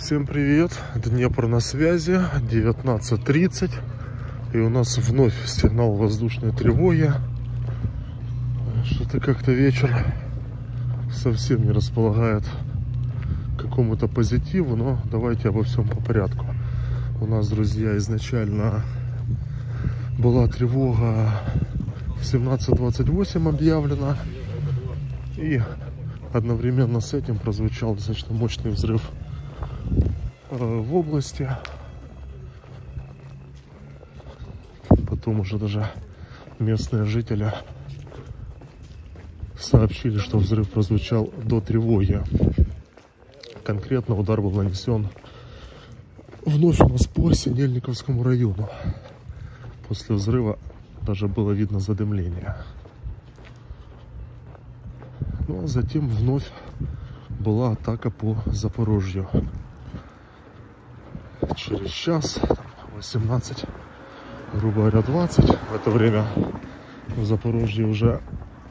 Всем привет! Днепр на связи, 19.30. И у нас вновь сигнал воздушной тревоги. Что-то как-то вечер совсем не располагает какому-то позитиву, но давайте обо всем по порядку. У нас, друзья, изначально была тревога в 17.28 объявлена. И одновременно с этим прозвучал достаточно мощный взрыв в области. Потом уже даже местные жители сообщили, что взрыв прозвучал до тревоги. Конкретно удар был нанесен вновь у нас по Синельниковскому району. После взрыва даже было видно задымление. Ну а затем вновь была атака по Запорожью. Через час, 18, грубо говоря, 20, в это время в Запорожье уже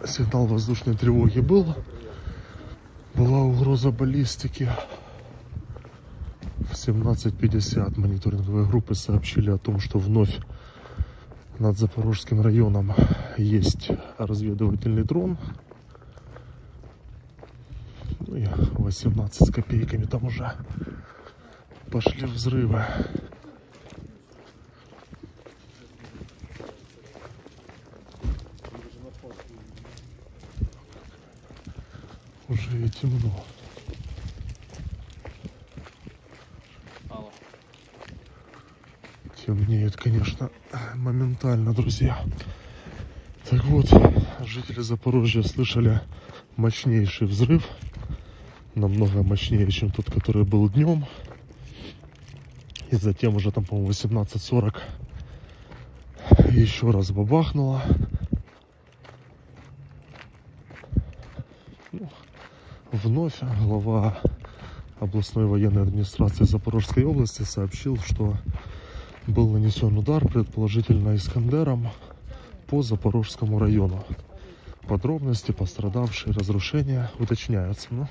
сигнал воздушной тревоги был. Была угроза баллистики. В 17.50 мониторинговые группы сообщили о том, что вновь над Запорожским районом есть разведывательный дрон. Ну и 18 с копейками там уже пошли взрывы. Уже и темно. Темнеет, конечно, моментально, друзья. Так вот, жители Запорожья слышали мощнейший взрыв. Намного мощнее, чем тот, который был днем. И затем уже там, по-моему, 18.40 еще раз бабахнуло. Ну, вновь глава областной военной администрации Запорожской области сообщил, что был нанесен удар, предположительно Искандером, по Запорожскому району. Подробности, пострадавшие, разрушения уточняются. Но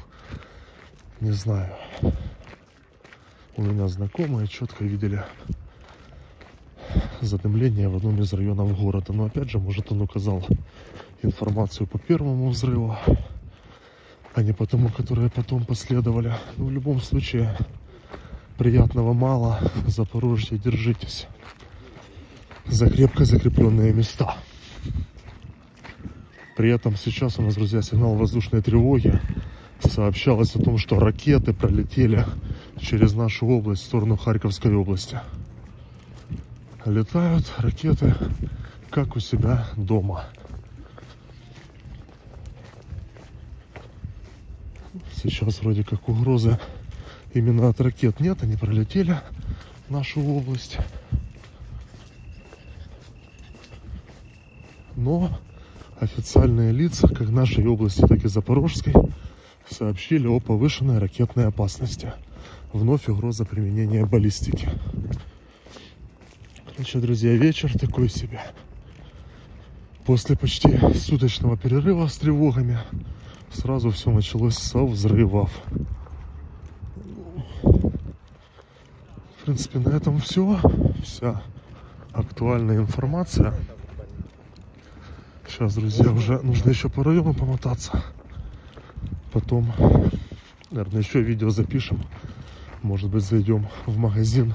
не знаю. У меня знакомые четко видели задымление в одном из районов города. Но опять же, может он указал информацию по первому взрыву, а не по тому, которые потом последовали. Но в любом случае, приятного мало. Запорожье, держитесь за крепко закрепленные места. При этом сейчас у нас, друзья, сигнал воздушной тревоги. Сообщалось о том, что ракеты пролетели через нашу область в сторону Харьковской области. Летают ракеты, как у себя дома. Сейчас вроде как угрозы именно от ракет нет, они пролетели нашу область. Но официальные лица, как нашей области, так и Запорожской, сообщили о повышенной ракетной опасности. Вновь угроза применения баллистики. Значит, друзья, вечер такой себе. После почти суточного перерыва с тревогами сразу все началось со взрывов. В принципе, на этом все. Вся актуальная информация. Сейчас, друзья, уже нужно еще по району помотаться. Потом, наверное, еще видео запишем. Может быть, зайдем в магазин,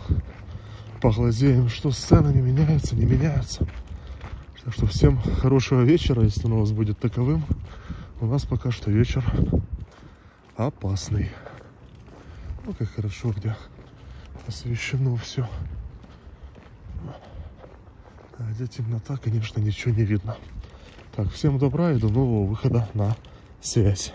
поглазеем, что с ценами меняются, не меняются. Так что всем хорошего вечера, если он у вас будет таковым. У нас пока что вечер опасный. Ну, как хорошо, где освещено все. А где темнота, конечно, ничего не видно. Так, всем добра и до нового выхода на связь.